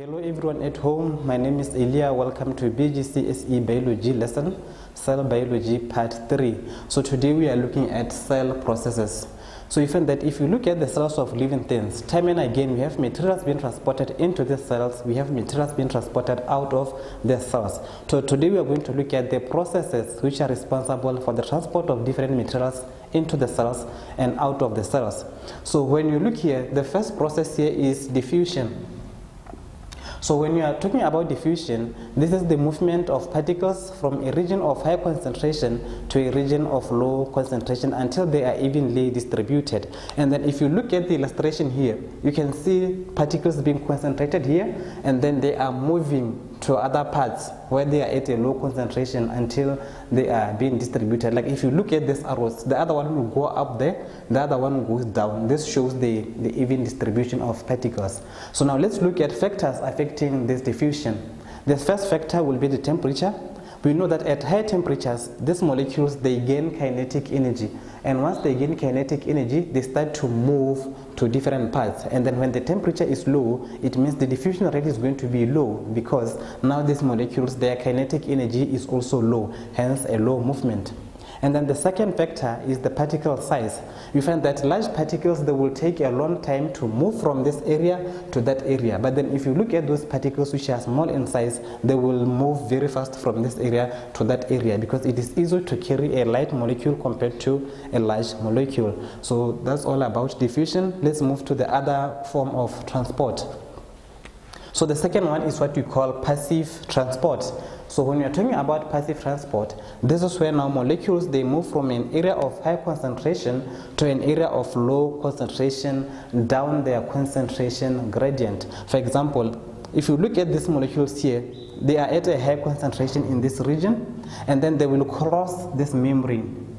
everyone at home. My name is Elia. Welcome to BGCSE Biology lesson, Cell Biology Part 3. So today we are looking at cell processes. So you find that if you look at the cells of living things, time and again we have materials being transported into the cells, we have materials being transported out of the cells. So today we are going to look at the processes which are responsible for the transport of different materials into the cells and out of the cells. So when you look here, the first process here is diffusion. So when you are talking about diffusion, this is the movement of particles from a region of high concentration to a region of low concentration until they are evenly distributed. And then if you look at the illustration here, you can see particles being concentrated here and then they are moving to other parts where they are at a low concentration until they are being distributed. Like if you look at these arrows, the other one will go up there, the other one goes down. This shows the, the even distribution of particles. So now let's look at factors affecting this diffusion. The first factor will be the temperature. We know that at high temperatures, these molecules, they gain kinetic energy. And once they gain kinetic energy, they start to move to different parts. And then when the temperature is low, it means the diffusion rate is going to be low because now these molecules, their kinetic energy is also low, hence a low movement. And then the second factor is the particle size. You find that large particles, they will take a long time to move from this area to that area. But then if you look at those particles which are small in size, they will move very fast from this area to that area because it is easier to carry a light molecule compared to a large molecule. So that's all about diffusion. Let's move to the other form of transport. So the second one is what we call passive transport. So when we are talking about passive transport, this is where now molecules they move from an area of high concentration to an area of low concentration down their concentration gradient. For example, if you look at these molecules here, they are at a high concentration in this region and then they will cross this membrane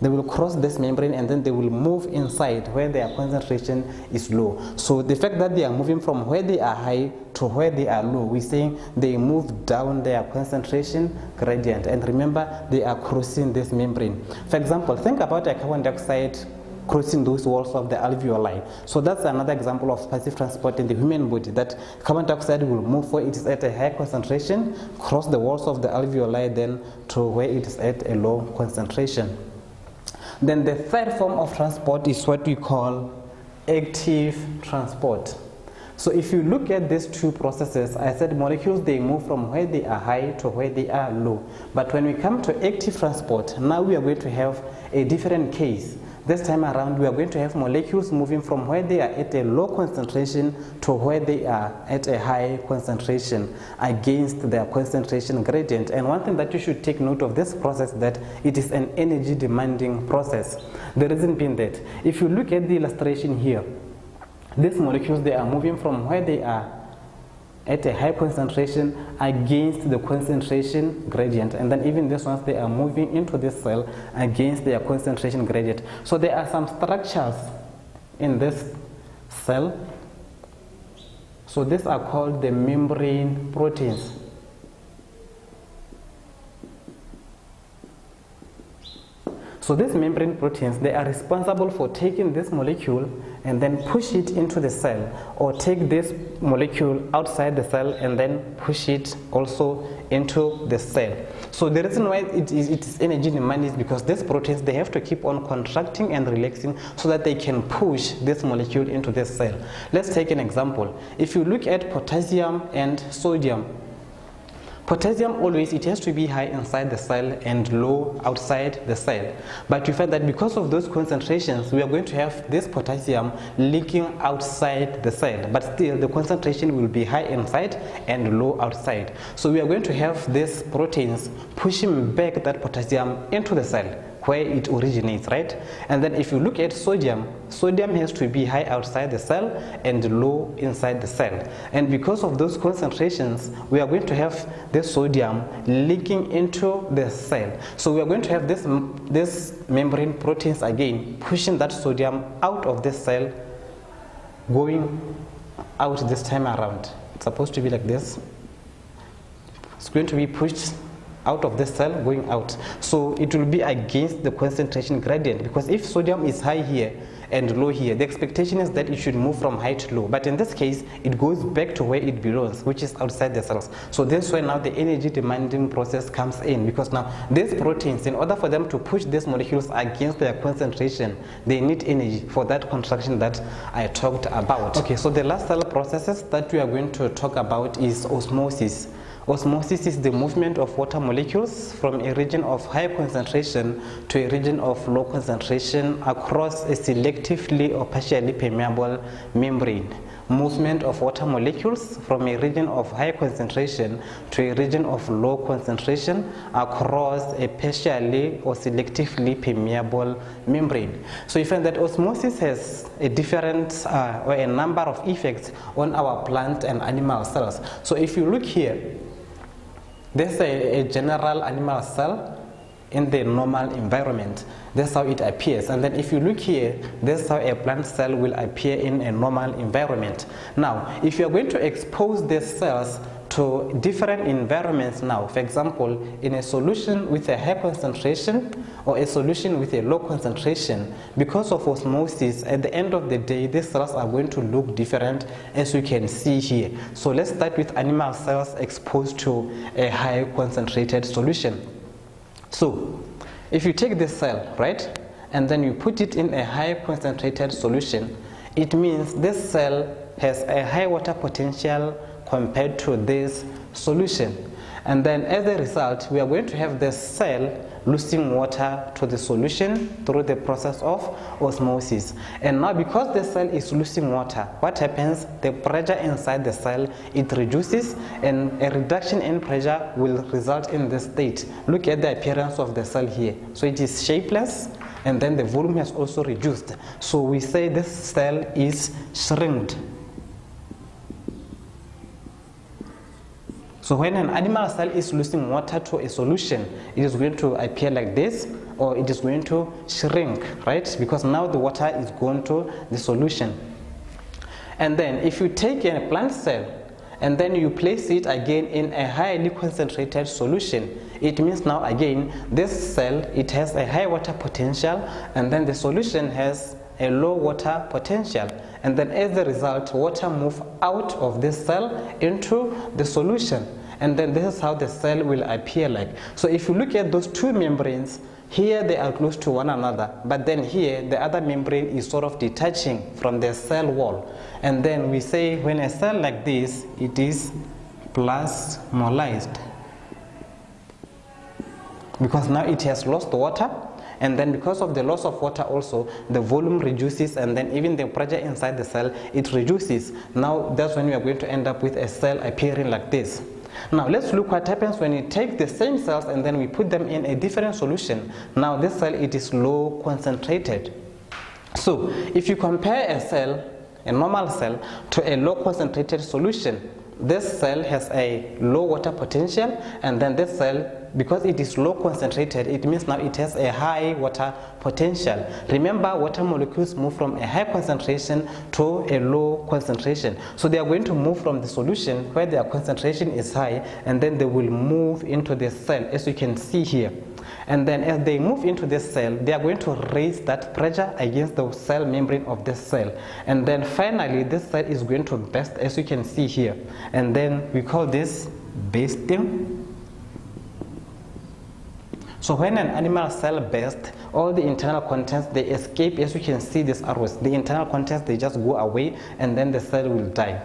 they will cross this membrane and then they will move inside where their concentration is low. So the fact that they are moving from where they are high to where they are low, we're saying they move down their concentration gradient. And remember, they are crossing this membrane. For example, think about a carbon dioxide crossing those walls of the alveoli. So that's another example of passive transport in the human body that carbon dioxide will move where it is at a high concentration, cross the walls of the alveoli then to where it is at a low concentration. Then the third form of transport is what we call active transport. So if you look at these two processes, I said molecules, they move from where they are high to where they are low. But when we come to active transport, now we are going to have a different case. This time around, we are going to have molecules moving from where they are at a low concentration to where they are at a high concentration against their concentration gradient. And one thing that you should take note of this process that it is an energy demanding process. The reason being that if you look at the illustration here, these molecules, they are moving from where they are at a high concentration against the concentration gradient. And then even these ones they are moving into this cell against their concentration gradient. So there are some structures in this cell. So these are called the membrane proteins. So these membrane proteins, they are responsible for taking this molecule and then push it into the cell or take this molecule outside the cell and then push it also into the cell. So the reason why it is, it is energy demand is because these proteins, they have to keep on contracting and relaxing so that they can push this molecule into the cell. Let's take an example. If you look at potassium and sodium, Potassium always, it has to be high inside the cell and low outside the cell. But we find that because of those concentrations, we are going to have this potassium leaking outside the cell. But still, the concentration will be high inside and low outside. So we are going to have these proteins pushing back that potassium into the cell where it originates, right? And then if you look at sodium, sodium has to be high outside the cell and low inside the cell. And because of those concentrations, we are going to have this sodium leaking into the cell. So we are going to have this, this membrane proteins again pushing that sodium out of the cell, going out this time around. It's supposed to be like this. It's going to be pushed out of the cell going out. So it will be against the concentration gradient because if sodium is high here and low here. The expectation is that it should move from high to low, but in this case, it goes back to where it belongs, which is outside the cells. So that's why now the energy demanding process comes in because now these proteins, in order for them to push these molecules against their concentration, they need energy for that contraction that I talked about. Okay, so the last cell processes that we are going to talk about is osmosis. Osmosis is the movement of water molecules from a region of high concentration to a region of low concentration across a selectively or partially permeable membrane movement of water molecules from a region of high concentration to a region of low concentration across a partially or selectively permeable membrane. So you find that osmosis has a different uh, or a number of effects on our plant and animal cells. So if you look here, there's a, a general animal cell in the normal environment. That's how it appears. And then if you look here, that's how a plant cell will appear in a normal environment. Now, if you're going to expose these cells to different environments now, for example, in a solution with a high concentration or a solution with a low concentration, because of osmosis, at the end of the day, these cells are going to look different as you can see here. So let's start with animal cells exposed to a high concentrated solution. So, if you take this cell, right, and then you put it in a high concentrated solution, it means this cell has a high water potential compared to this solution. And then as a result, we are going to have the cell losing water to the solution through the process of osmosis. And now because the cell is losing water, what happens? The pressure inside the cell, it reduces and a reduction in pressure will result in this state. Look at the appearance of the cell here. So it is shapeless and then the volume has also reduced. So we say this cell is shrinked. So when an animal cell is losing water to a solution, it is going to appear like this or it is going to shrink, right? Because now the water is going to the solution. And then if you take a plant cell and then you place it again in a highly concentrated solution, it means now again this cell, it has a high water potential and then the solution has a low water potential and then as a result water move out of this cell into the solution and then this is how the cell will appear like. So if you look at those two membranes, here they are close to one another, but then here the other membrane is sort of detaching from the cell wall. And then we say when a cell like this, it is plasmolysed. Because now it has lost water, and then because of the loss of water also the volume reduces and then even the pressure inside the cell it reduces now that's when we are going to end up with a cell appearing like this now let's look what happens when we take the same cells and then we put them in a different solution. Now this cell it is low concentrated. So if you compare a cell, a normal cell, to a low concentrated solution, this cell has a low water potential and then this cell because it is low concentrated it means now it has a high water potential. Remember water molecules move from a high concentration to a low concentration. So they are going to move from the solution where their concentration is high and then they will move into the cell as you can see here and then as they move into this cell, they are going to raise that pressure against the cell membrane of this cell. And then finally, this cell is going to burst as you can see here. And then we call this bursting. So when an animal cell bursts, all the internal contents, they escape as you can see these arrows. The internal contents, they just go away and then the cell will die.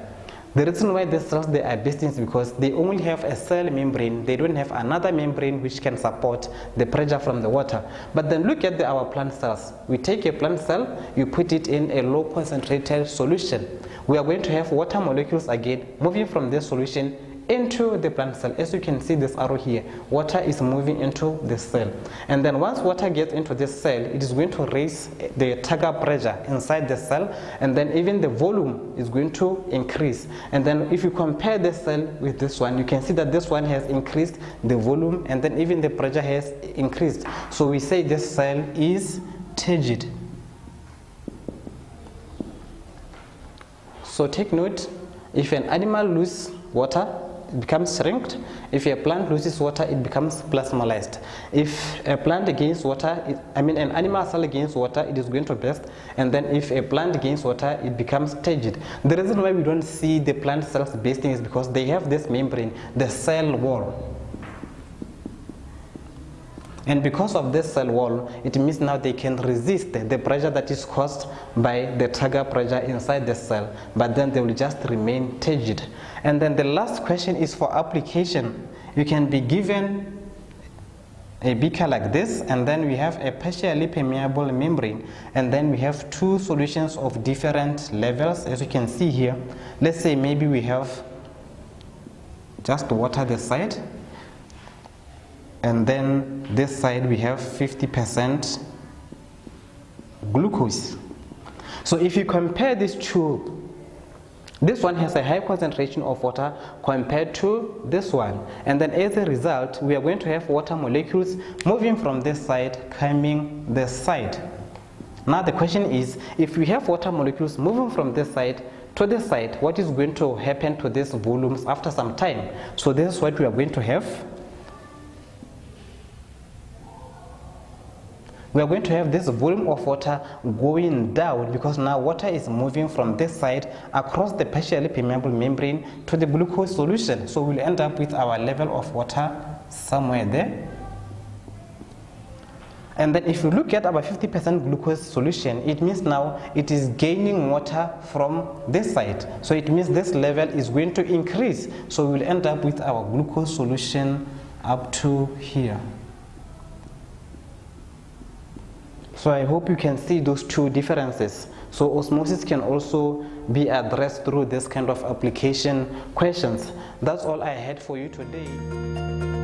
The reason why these cells they are bursting is because they only have a cell membrane. They don't have another membrane which can support the pressure from the water. But then look at the, our plant cells. We take a plant cell, you put it in a low concentrated solution. We are going to have water molecules again moving from this solution into the plant cell. As you can see this arrow here, water is moving into the cell. And then once water gets into this cell, it is going to raise the turgor pressure inside the cell and then even the volume is going to increase. And then if you compare this cell with this one, you can see that this one has increased the volume and then even the pressure has increased. So we say this cell is turgid. So take note, if an animal loses water it becomes shrinked. If a plant loses water, it becomes plasmolysed. If a plant gains water, it, I mean an animal cell gains water, it is going to burst. And then if a plant gains water, it becomes turgid. The reason why we don't see the plant cells bursting is because they have this membrane, the cell wall. And because of this cell wall, it means now they can resist the pressure that is caused by the turgor pressure inside the cell, but then they will just remain turgid. And then the last question is for application. You can be given a beaker like this and then we have a partially permeable membrane and then we have two solutions of different levels as you can see here let's say maybe we have just water the side and then this side we have 50% glucose. So if you compare these two, this one has a high concentration of water compared to this one. And then as a result, we are going to have water molecules moving from this side, coming this side. Now the question is, if we have water molecules moving from this side to this side, what is going to happen to these volumes after some time? So this is what we are going to have we are going to have this volume of water going down because now water is moving from this side across the partially permeable membrane to the glucose solution. So we'll end up with our level of water somewhere there. And then if you look at our 50% glucose solution, it means now it is gaining water from this side. So it means this level is going to increase. So we'll end up with our glucose solution up to here. So I hope you can see those two differences. So osmosis can also be addressed through this kind of application questions. That's all I had for you today.